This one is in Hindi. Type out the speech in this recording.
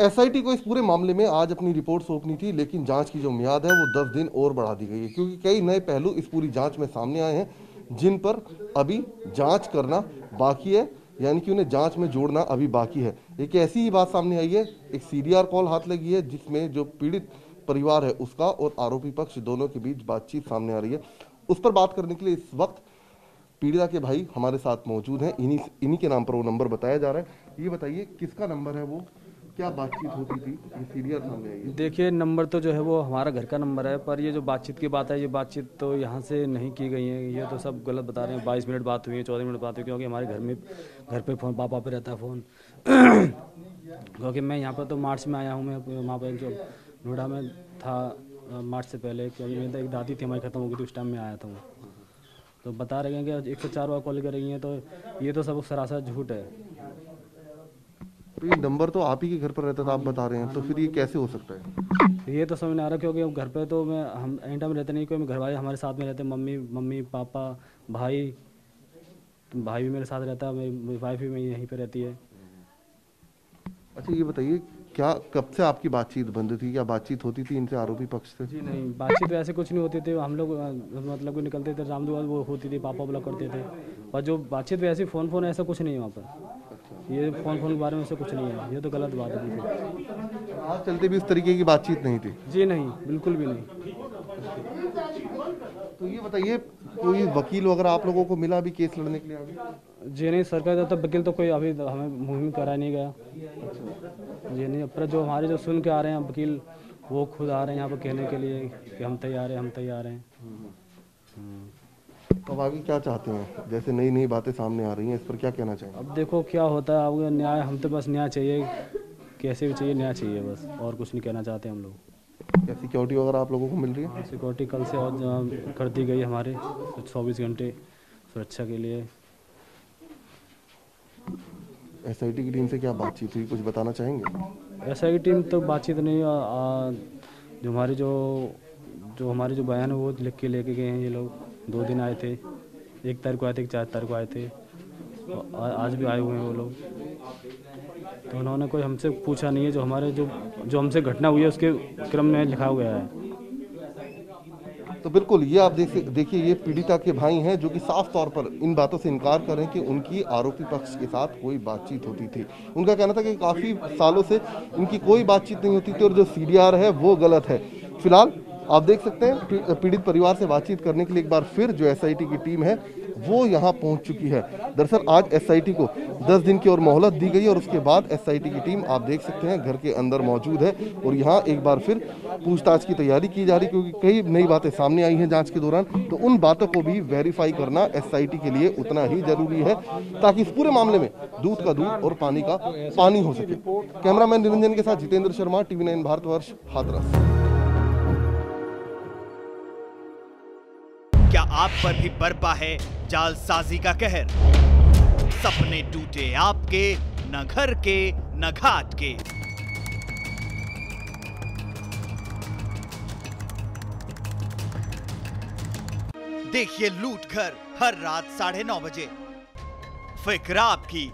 एसआईटी को इस पूरे मामले में आज अपनी रिपोर्ट सौंपनी थी, लेकिन जाँच की जो मियाद है, वो 10 दिन और बढ़ा दी गई है। क्योंकि कई नए पहलू इस पूरी जाँच में सामने आए हैं, जिन पर अभी जाँच करना बाकी है, यानी कि उन्हें जाँच में जोड़ना अभी बाकी है। एक ऐसी ही बात सामने आई है, एक सीडीआर कॉल हाथ लगी है, जिसमें जो पीड़ित परिवार है, उसका और आरोपी पक्ष दोनों के बीच बातचीत सामने आ रही है। उस पर बात करने के लिए इस वक्त पीड़िता के भाई हमारे साथ मौजूद हैं। इन्हीं इन्हीं के नाम पर वो नंबर बताया जा रहा है। ये बताइए, किसका नंबर है वो? क्या बातचीत होती थी? ये सीरियल सामने आई देखिए, नंबर तो जो है वो हमारा घर का नंबर है, पर ये जो बातचीत की बात है, ये बातचीत तो यहाँ से नहीं की गई है। ये तो सब गलत बता रहे हैं। बाईस मिनट बात हुई है, चौदह मिनट बात हुई, क्योंकि हमारे घर में, घर पे फ़ोन, पापा पे रहता है फ़ोन। क्योंकि मैं यहाँ पर तो मार्च में आया हूँ, मैं वहाँ पर जो नोएडा में था मार्च से पहले, क्योंकि मेरी एक दादी थी, हमारी ख़त्म हो गई थी, उस टाइम में आया था वो। तो बता रहे हैं कि एक सौ चार बार कॉल कर रही हैं तो ये तो सब सरासर झूठ है। तो ये नंबर तो आप ही के घर पर रहता था आप बता रहे हैं तो फिर ये कैसे हो सकता है? ये तो समझ नहीं आ रहा क्योंकि घर पे तो मैं हम एनी टाइम रहते नहीं कोई घर वाले हमारे साथ में रहते मम्मी मम्मी पापा भाई भाई भी मेरे साथ रहता है मेरी वाइफ भी मेरी यहीं पे रहती है। अच्छा ये बताइए क्या कब से आपकी बातचीत बंद थी क्या बातचीत होती थी इनसे आरोपी पक्ष से? जी नहीं बातचीत ऐसे कुछ नहीं होती थी हम लोग मतलब कोई निकलते थे रामदुआ वो होती थी पापा ब्लॉक करते थे पर जो बातचीत वैसे फ़ोन फ़ोन ऐसा कुछ नहीं वहाँ पर। ये फ़ोन फ़ोन के बारे में से कुछ नहीं है। ये तो गलत बात है आज चलते भी उस तरीके की बातचीत नहीं थी। जी नहीं बिल्कुल भी नहीं। तो ये बताइए कोई वकील वगैरह आप लोगों को मिला अभी केस लड़ने के लिए अभी? जी नहीं सरकार तो वकील तो कोई अभी हमें मुहिम करा नहीं गया। जी नहीं पर जो हमारे जो सुन के आ रहे हैं वकील वो खुद आ रहे हैं यहाँ पर कहने के लिए कि हम तैयार हैं हम तैयार हैं। अब आगे क्या चाहते हैं? जैसे नई नई बातें सामने आ रही हैं इस पर क्या कहना चाहिए अब देखो क्या होता है अब न्याय हम तो बस न्याय चाहिए कैसे भी चाहिए न्याय चाहिए बस और कुछ नहीं कहना चाहते हम लोग। क्या सिक्योरिटी वगैरह आप लोगों को मिल रही है? सिक्योरिटी कल से और कर दी गई हमारे चौबीस घंटे सुरक्षा के लिए। एस की टीम से क्या बातचीत हुई? कुछ बताना चाहेंगे? एस की टीम तो बातचीत नहीं आ, आ, जो हमारी जो जो हमारे जो बयान है वो लिख के लेके गए हैं ये लोग। दो दिन आए थे, एक तारीख को आए थे चार तारीख को आए थे। आज भी आए हुए हैं वो लोग। तो उन्होंने कोई हमसे पूछा नहीं है, जो हमारे, जो जो हमसे घटना हुई है, उसके क्रम में लिखा हुआ है। तो बिल्कुल, ये आप देख देखिए, ये पीड़िता के भाई हैं, जो कि साफ़ तौर पर इन बातों से इनकार कर रहे हैं कि उनकी आरोपी पक्ष के साथ कोई बातचीत होती थी। उनका कहना था कि काफ़ी सालों से इनकी कोई बातचीत नहीं होती थी और जो सीडीआर है, वो गलत है। फ़िलहाल आप देख सकते हैं पीड़ित परिवार से बातचीत करने के लिए एक बार फिर जो एसआईटी की टीम है, वो यहाँ पहुँच चुकी है। दरअसल आज एसआईटी को 10 दिन की और मोहलत दी गई और उसके बाद एसआईटी की टीम, आप देख सकते हैं, घर के अंदर मौजूद है और यहाँ एक बार फिर पूछताछ की तैयारी की जा रही क्योंकि कई नई बातें सामने आई हैं जाँच के दौरान। तो उन बातों को भी वेरीफाई करना एसआईटी के लिए उतना ही ज़रूरी है, ताकि इस पूरे मामले में दूध का दूध और पानी का पानी हो सके। कैमरामैन निरंजन के साथ जितेंद्र शर्मा, टीवी नाइन भारतवर्ष, हाथरस। क्या आप पर भी बरपा है जालसाजी का कहर? सपने टूटे आपके, न घर के, न घाट के। देखिए लूट घर हर रात साढ़े नौ बजे। फ़िक्र आपकी